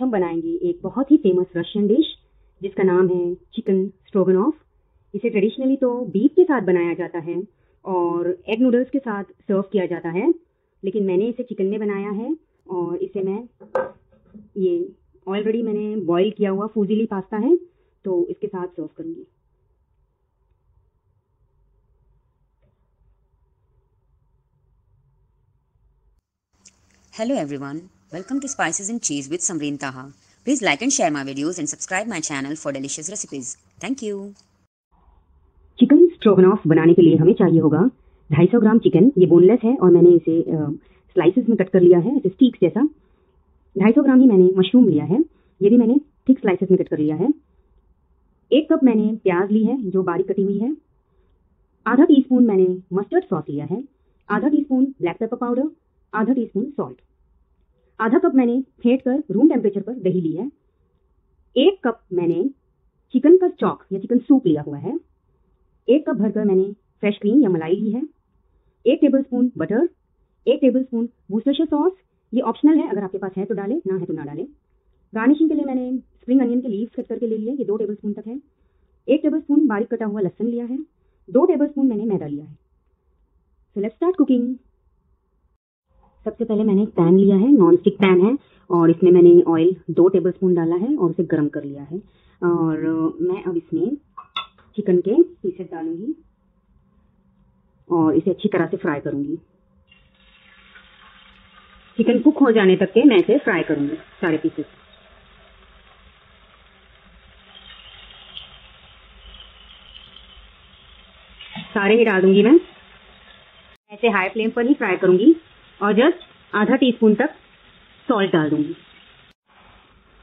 हम बनाएँगे एक बहुत ही फ़ेमस रशियन डिश जिसका नाम है चिकन स्ट्रोगनॉफ इसे ट्रेडिशनली तो बीफ के साथ बनाया जाता है और एग नूडल्स के साथ सर्व किया जाता है। लेकिन मैंने इसे चिकन में बनाया है और इसे मैं ये ऑलरेडी मैंने बॉईल किया हुआ फूजीली पास्ता है तो इसके साथ सर्व करूँगी। Hello everyone, welcome to Spices and Cheese with Samreen Taha. Please like and share my videos and subscribe my channel for delicious recipes. Thank you. Chicken stroganoff बनाने के लिए हमें चाहिए होगा 250 ग्राम चिकन ये बोनलेस है और मैंने इसे स्लाइसेस में कट कर लिया है ऐसे स्टीक्स जैसा। 250 ग्राम ही मैंने मशरूम लिया है। ये भी मैंने थिक स्लाइसेस में कट कर लिया है। एक कप मैंने प्याज ली है, जो बारीक कटी हुई है। आधा टीस्पून मैंने मस्टर्ड सॉस लिया है। आधा टीस्पून ब्लैक पेपर पाउडर आधा टीस्पून सॉल्ट आधा कप मैंने फेंट कर रूम टेम्परेचर पर दही ली है। एक कप मैंने चिकन का स्टॉक या चिकन सूप लिया हुआ है। एक कप भरकर मैंने फ्रेश क्रीम या मलाई ली है। एक टेबल स्पून बटर एक टेबल स्पून वूस्टरशर सॉस ये ऑप्शनल है, अगर आपके पास है तो डालें, ना है तो ना डालें। गार्निशिंग के लिए मैंने स्प्रिंग अनियन के लीव्स कट करके ले लिए, ये दो टेबल स्पून तक है। एक टेबल स्पून बारीक कटा हुआ लहसन लिया है। दो टेबल स्पून मैंने मैदा लिया है। सो लेट स्टार्ट कुकिंग सबसे पहले मैंने एक पैन लिया है नॉन स्टिक पैन है, और इसमें मैंने ऑयल दो टेबल स्पून डाला है और उसे गर्म कर लिया है। और मैं अब इसमें चिकन के पीसेस डालूँगी और इसे अच्छी तरह से फ्राई करूँगी। चिकन कुक हो जाने तक के मैं इसे फ्राई करूँगी, सारे पीसेस सारे ही डाल दूँगी मैं। ऐसे हाई फ्लेम पर ही फ्राई करूँगी। और जस्ट आधा टीस्पून तक सॉल्ट डाल दूँगी।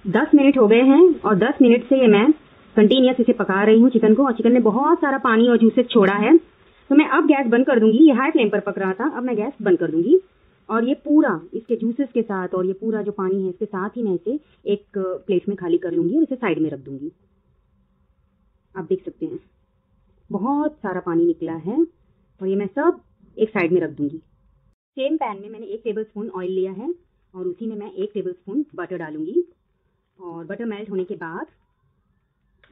दस मिनट हो गए हैं और दस मिनट से ये मैं कंटिन्यूस इसे पका रही हूँ चिकन को और चिकन ने बहुत सारा पानी और जूसेस छोड़ा है। तो मैं अब गैस बंद कर दूँगी। ये हाई फ्लेम पर पक रहा था। अब मैं गैस बंद कर दूँगी। और ये पूरा इसके जूसेस के साथ और ये पूरा जो पानी है इसके साथ ही मैं इसे एक प्लेट में खाली कर लूँगी और इसे साइड में रख दूँगी। आप देख सकते हैं। बहुत सारा पानी निकला है और ये मैं सब एक साइड में रख दूँगी। सेम पैन में मैंने एक टेबल स्पून ऑयल लिया है और उसी में मैं एक टेबल स्पून बटर डालूँगी। और बटर मेल्ट होने के बाद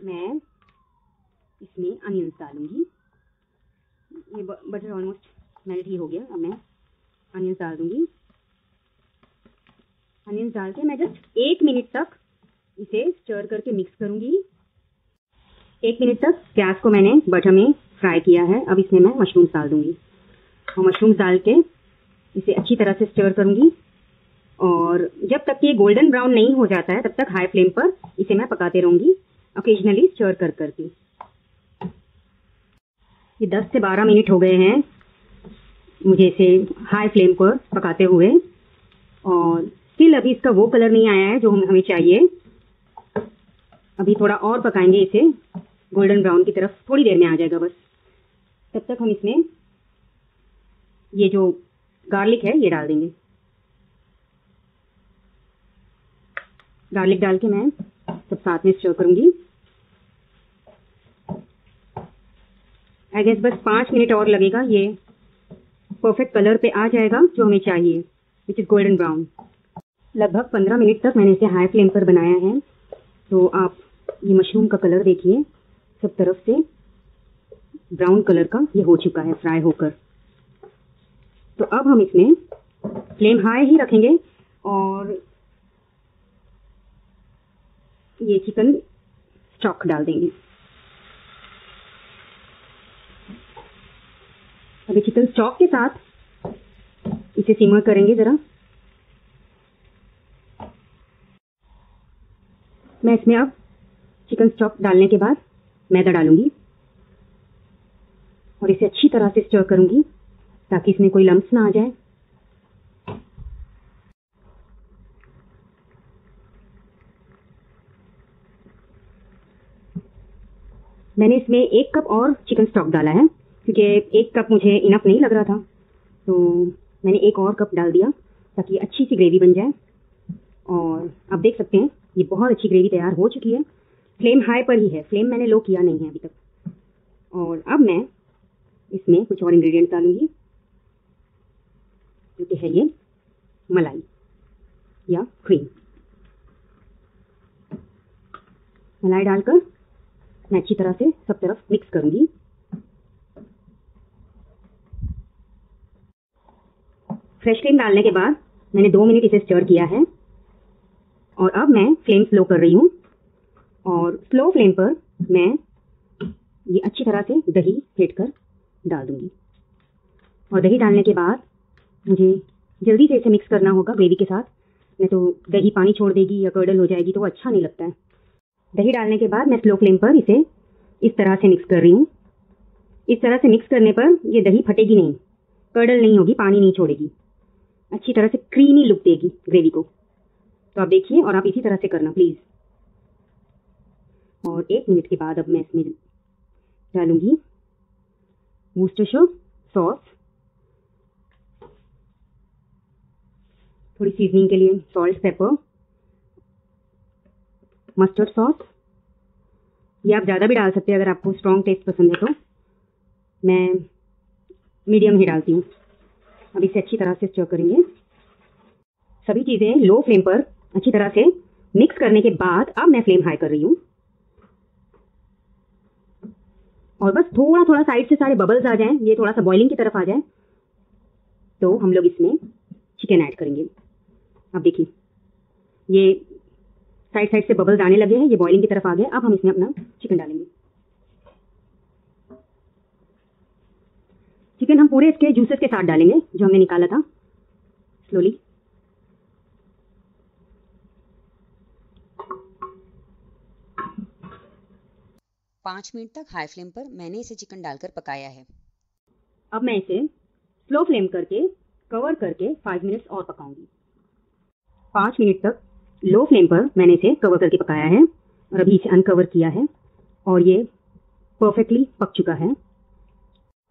मैं इसमें अनियंस डालूँगी। ये बटर ऑलमोस्ट मेल्ट ही हो गया। अब मैं अनियंस डाल दूँगी। अनियंस डाल के मैं जस्ट एक मिनट तक इसे स्टर करके मिक्स करूँगी। एक मिनट तक प्याज को मैंने बटर में फ्राई किया है। अब इसमें मैं मशरूम्स डाल दूँगी। और मशरूम्स डाल के इसे अच्छी तरह से स्टर करूँगी। और जब तक ये गोल्डन ब्राउन नहीं हो जाता है, तब तक हाई फ्लेम पर इसे मैं पकाते रहूँगी ओकेजनली स्टर कर करके। ये 10 से 12 मिनट हो गए हैं मुझे इसे हाई फ्लेम पर पकाते हुए। और स्टिल अभी इसका वो कलर नहीं आया है जो हमें चाहिए। अभी थोड़ा और पकाएँगे इसे। गोल्डन ब्राउन की तरफ़ थोड़ी देर में आ जाएगा बस। तब तक हम इसमें ये जो गार्लिक है, ये डाल देंगे। गार्लिक डाल के मैं सब साथ में स्टर करूँगी। आई गेस बस पाँच मिनट और लगेगा, ये परफेक्ट कलर पे आ जाएगा, जो हमें चाहिए विच इज़ गोल्डन ब्राउन लगभग पंद्रह मिनट तक मैंने इसे हाई फ्लेम पर बनाया है। तो आप ये मशरूम का कलर देखिए, सब तरफ़ से ब्राउन कलर का ये हो चुका है फ्राई होकर। तो अब हम इसमें फ्लेम हाई ही रखेंगे और ये चिकन स्टॉक डाल देंगे। अभी चिकन स्टॉक के साथ इसे सिमर करेंगे ज़रा। मैं इसमें अब चिकन स्टॉक डालने के बाद मैदा डालूँगी और इसे अच्छी तरह से स्टर करूँगी। ताकि इसमें कोई लम्स ना आ जाए। मैंने इसमें एक कप और चिकन स्टॉक डाला है, क्योंकि एक कप मुझे इनफ नहीं लग रहा था। तो मैंने एक और कप डाल दिया, ताकि अच्छी सी ग्रेवी बन जाए। और आप देख सकते हैं, ये बहुत अच्छी ग्रेवी तैयार हो चुकी है। फ्लेम हाई पर ही है फ्लेम मैंने लो किया नहीं है अभी तक। और अब मैं इसमें कुछ और इंग्रेडिएंट्स डालूँगी। जो कि है ये, मलाई या क्रीम मलाई डालकर मैं अच्छी तरह से सब तरफ़ मिक्स करूँगी। फ्रेश क्रीम डालने के बाद मैंने दो मिनट इसे स्टर किया है और अब मैं फ्लेम स्लो कर रही हूँ और स्लो फ्लेम पर मैं ये अच्छी तरह से दही फेंट कर डाल दूँगी। और दही डालने के बाद मुझे जल्दी से इसे मिक्स करना होगा ग्रेवी के साथ। नहीं तो दही पानी छोड़ देगी या कर्डल हो जाएगी तो अच्छा नहीं लगता है। दही डालने के बाद मैं स्लो फ्लेम पर इसे इस तरह से मिक्स कर रही हूँ। इस तरह से मिक्स करने पर ये दही फटेगी नहीं। कर्डल नहीं होगी, पानी नहीं छोड़ेगी। अच्छी तरह से क्रीमी लुक देगी ग्रेवी को। तो आप देखिए और आप इसी तरह से करना प्लीज़ और एक मिनट के बाद अब मैं इसमें डालूँगी वूस्टरशर सॉस थोड़ी सीजनिंग के लिए सॉल्ट पेपर मस्टर्ड सॉस ये आप ज़्यादा भी डाल सकते हैं अगर आपको स्ट्रॉन्ग टेस्ट पसंद है तो। मैं मीडियम ही डालती हूँ। अब इसे अच्छी तरह से स्टर करेंगे। सभी चीज़ें लो फ्लेम पर अच्छी तरह से मिक्स करने के बाद अब मैं फ्लेम हाई कर रही हूँ। और बस थोड़ा थोड़ा साइड से सारे बबल्स आ जाएँ। ये थोड़ा सा बॉइलिंग की तरफ़ आ जाए। तो हम लोग इसमें चिकन ऐड करेंगे। अब देखिए। ये साइड साइड से बबल्स आने लगे हैं ये बॉइलिंग की तरफ़ आ गए अब हम इसमें अपना चिकन डालेंगे। चिकन हम पूरे इसके जूसेस के साथ डालेंगे जो हमने निकाला था स्लोली पाँच मिनट तक हाई फ्लेम पर मैंने इसे चिकन डालकर पकाया है। अब मैं इसे स्लो फ्लेम करके कवर करके फाइव मिनट्स और पकाऊँगी। पाँच मिनट तक लो फ्लेम पर मैंने इसे कवर करके पकाया है और अभी इसे अनकवर किया है और ये परफेक्टली पक चुका है।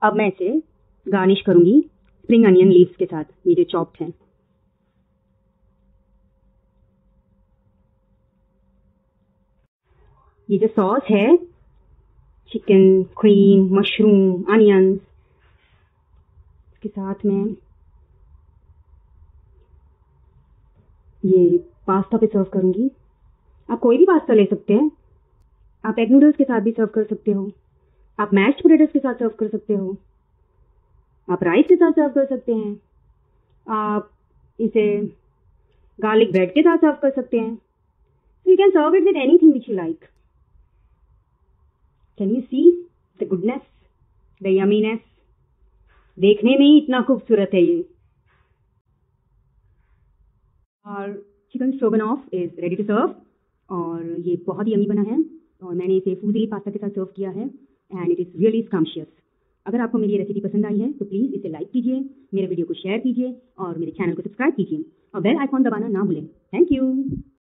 अब मैं इसे गार्निश करूँगी स्प्रिंग अनियन लीव्स के साथ, ये जो चॉप्ड हैं। ये जो सॉस है चिकन क्रीम मशरूम अनियंस के साथ में ये पास्ता पे सर्व करूँगी। आप कोई भी पास्ता ले सकते हैं। आप एग नूडल्स के साथ भी सर्व कर सकते हो। आप मैश्ड पोटेटोज के साथ सर्व कर सकते हो। आप राइस के साथ सर्व कर सकते हैं। आप इसे गार्लिक ब्रेड के साथ सर्व कर सकते हैं। You can serve it with anything which you like can you see the goodness the yumminess देखने में ही इतना खूबसूरत है ये। और chicken stroganoff is ready to serve और ये बहुत ही यमी बना है और मैंने इसे फूजली पास्ता के साथ सर्व किया है and it is really scrumptious अगर आपको मेरी रेसिपी पसंद आई है तो प्लीज़ इसे लाइक कीजिए, मेरे वीडियो को शेयर कीजिए और मेरे चैनल को सब्सक्राइब कीजिए और बेल आइकॉन दबाना ना भूलें. Thank you